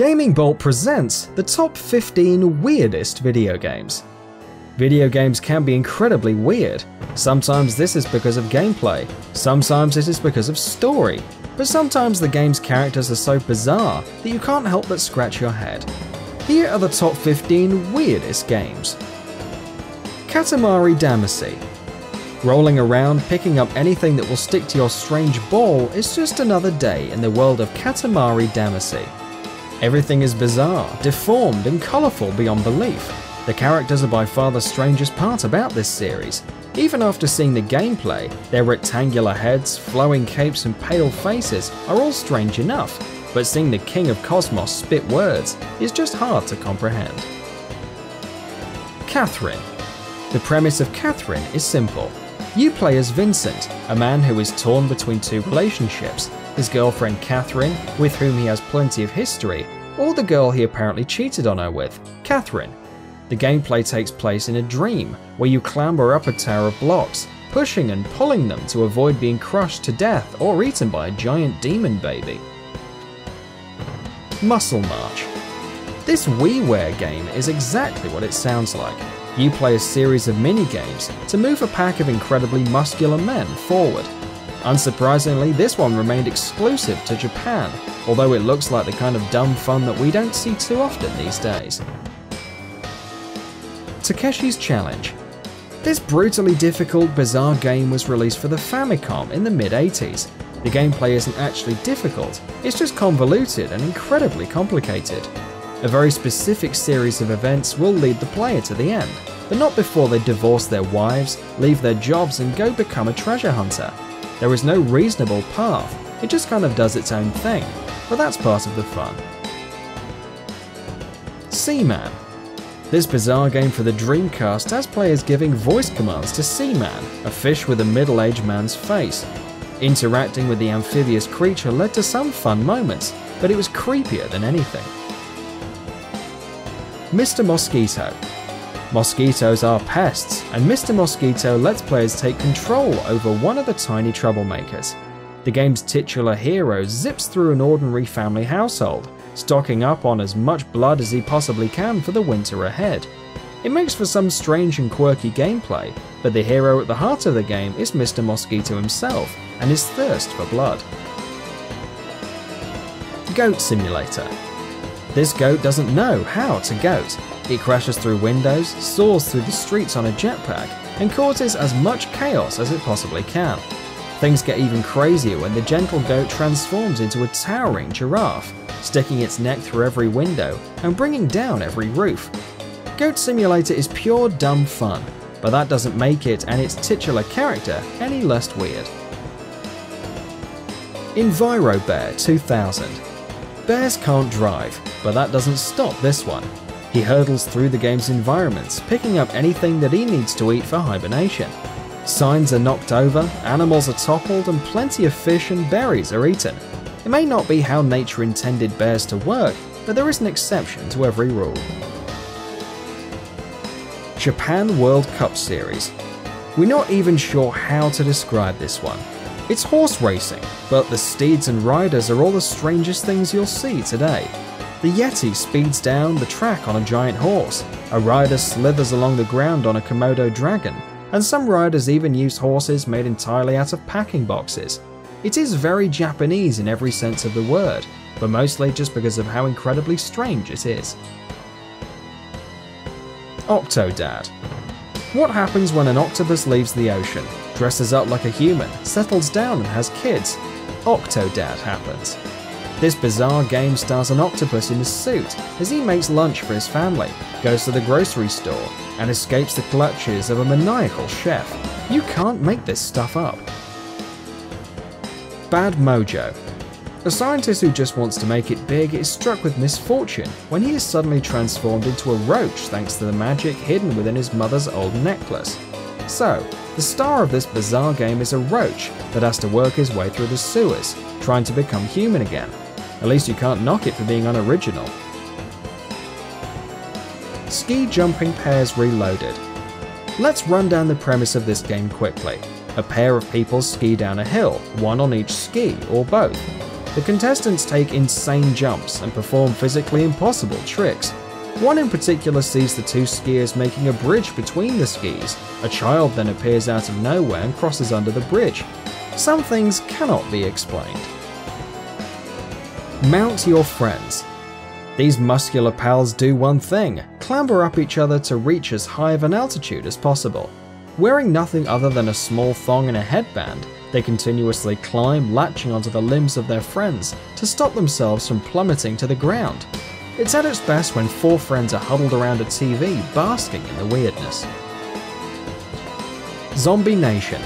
Gaming Bolt presents the top 15 weirdest video games. Video games can be incredibly weird. Sometimes this is because of gameplay, sometimes it is because of story, but sometimes the game's characters are so bizarre that you can't help but scratch your head. Here are the top 15 weirdest games. Katamari Damacy. Rolling around, picking up anything that will stick to your strange ball is just another day in the world of Katamari Damacy. Everything is bizarre, deformed, and colourful beyond belief. The characters are by far the strangest part about this series. Even after seeing the gameplay, their rectangular heads, flowing capes, and pale faces are all strange enough, but seeing the King of Cosmos spit words is just hard to comprehend. Catherine. The premise of Catherine is simple. You play as Vincent, a man who is torn between two relationships his girlfriend Catherine, with whom he has plenty of history, or the girl he apparently cheated on her with, Catherine. The gameplay takes place in a dream, where you clamber up a tower of blocks, pushing and pulling them to avoid being crushed to death or eaten by a giant demon baby. Muscle March. This WiiWare game is exactly what it sounds like. You play a series of mini games to move a pack of incredibly muscular men forward Unsurprisingly, this one remained exclusive to Japan, although it looks like the kind of dumb fun that we don't see too often these days. Takeshi's Challenge This brutally difficult, bizarre game was released for the Famicom in the mid 80s. The gameplay isn't actually difficult, it's just convoluted and incredibly complicated. A very specific series of events will lead the player to the end, but not before they divorce their wives, leave their jobs, and go become a treasure hunter. There is no reasonable path, it just kind of does its own thing, but that's part of the fun. Seaman. This bizarre game for the Dreamcast has players giving voice commands to Seaman, a fish with a middle-aged man's face. Interacting with the amphibious creature led to some fun moments, but it was creepier than anything. Mr. Mosquito. Mosquitoes are pests, and Mr. Mosquito lets players take control over one of the tiny troublemakers. The game's titular hero zips through an ordinary family household, stocking up on as much blood as he possibly can for the winter ahead. It makes for some strange and quirky gameplay, but the hero at the heart of the game is Mr. Mosquito himself and his thirst for blood. Goat Simulator. This goat doesn't know how to goat, it crashes through windows, soars through the streets on a jetpack, and causes as much chaos as it possibly can. Things get even crazier when the gentle goat transforms into a towering giraffe, sticking its neck through every window and bringing down every roof. Goat Simulator is pure dumb fun, but that doesn't make it and its titular character any less weird. Enviro Bear 2000 Bears can't drive, but that doesn't stop this one. He hurdles through the game's environments, picking up anything that he needs to eat for hibernation. Signs are knocked over, animals are toppled, and plenty of fish and berries are eaten. It may not be how nature intended bears to work, but there is an exception to every rule. Japan World Cup Series. We're not even sure how to describe this one. It's horse racing, but the steeds and riders are all the strangest things you'll see today. The Yeti speeds down the track on a giant horse, a rider slithers along the ground on a Komodo dragon, and some riders even use horses made entirely out of packing boxes. It is very Japanese in every sense of the word, but mostly just because of how incredibly strange it is. Octodad. What happens when an octopus leaves the ocean, dresses up like a human, settles down and has kids? Octodad happens. This bizarre game stars an octopus in a suit as he makes lunch for his family, goes to the grocery store, and escapes the clutches of a maniacal chef. You can't make this stuff up. Bad Mojo. A scientist who just wants to make it big is struck with misfortune when he is suddenly transformed into a roach thanks to the magic hidden within his mother's old necklace. So, the star of this bizarre game is a roach that has to work his way through the sewers, trying to become human again. At least you can't knock it for being unoriginal. Ski Jumping Pairs Reloaded. Let's run down the premise of this game quickly. A pair of people ski down a hill, one on each ski, or both. The contestants take insane jumps and perform physically impossible tricks. One in particular sees the two skiers making a bridge between the skis. A child then appears out of nowhere and crosses under the bridge. Some things cannot be explained. Mount your friends. These muscular pals do one thing clamber up each other to reach as high of an altitude as possible. Wearing nothing other than a small thong and a headband, they continuously climb, latching onto the limbs of their friends to stop themselves from plummeting to the ground. It's at its best when four friends are huddled around a TV, basking in the weirdness. Zombie Nation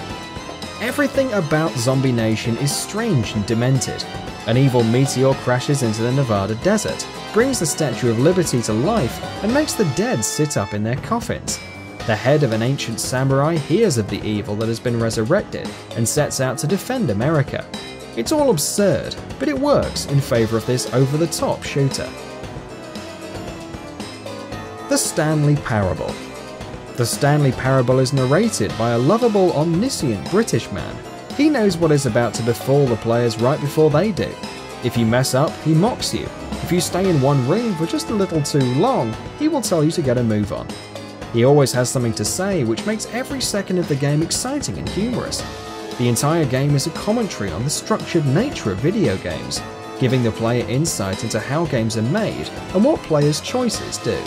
Everything about Zombie Nation is strange and demented. An evil meteor crashes into the Nevada desert, brings the Statue of Liberty to life, and makes the dead sit up in their coffins. The head of an ancient samurai hears of the evil that has been resurrected and sets out to defend America. It's all absurd, but it works in favour of this over the top shooter. The Stanley Parable The Stanley Parable is narrated by a lovable, omniscient British man. He knows what is about to befall the players right before they do. If you mess up, he mocks you. If you stay in one room for just a little too long, he will tell you to get a move on. He always has something to say, which makes every second of the game exciting and humorous. The entire game is a commentary on the structured nature of video games, giving the player insight into how games are made and what players' choices do.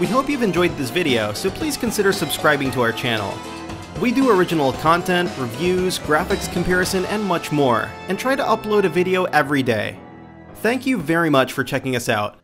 We hope you've enjoyed this video, so please consider subscribing to our channel. We do original content, reviews, graphics comparison, and much more, and try to upload a video every day. Thank you very much for checking us out.